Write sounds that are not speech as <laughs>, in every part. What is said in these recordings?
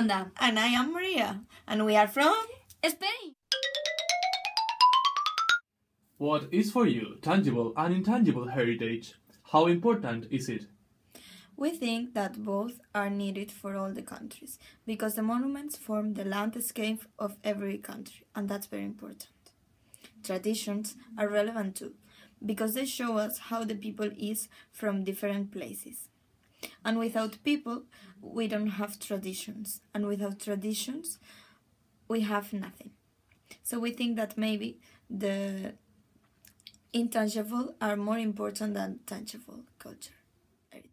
Amanda. And I am Maria. And we are from Spain. What is for you tangible and intangible heritage? How important is it? We think that both are needed for all the countries because the monuments form the landscape of every country, and that's very important. Traditions are relevant too because they show us how the people is from different places. And without people, we don't have traditions, and without traditions, we have nothing. So we think that maybe the intangible are more important than tangible culture. heritage.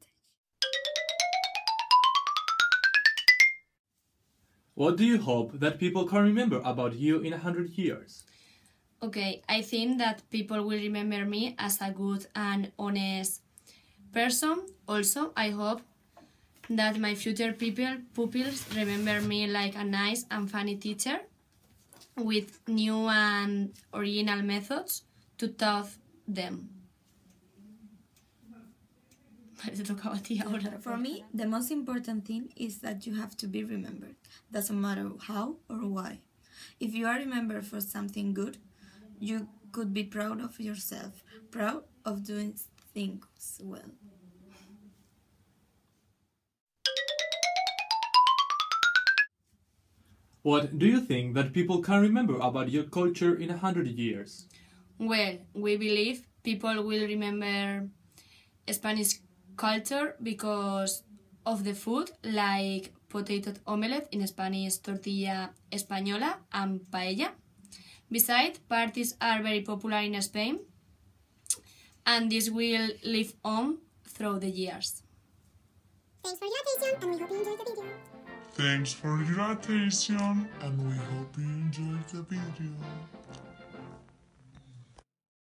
What do you hope that people can remember about you in a hundred years? Okay, I think that people will remember me as a good and honest person. Also, I hope that my future people pupils remember me like a nice and funny teacher with new and original methods to taught them. <laughs> Te tocaba a ti ahora. For me, the most important thing is that you have to be remembered. Doesn't matter how or why. If you are remembered for something good, you could be proud of yourself, proud of doing things well. What do you think that people can remember about your culture in a hundred years? Well, we believe people will remember Spanish culture because of the food, like potato omelette in Spanish, tortilla española, and paella. Besides, parties are very popular in Spain, and this will live on through the years. Thanks for your attention and we hope you enjoyed the video. Thanks for your attention and we hope you enjoyed the video.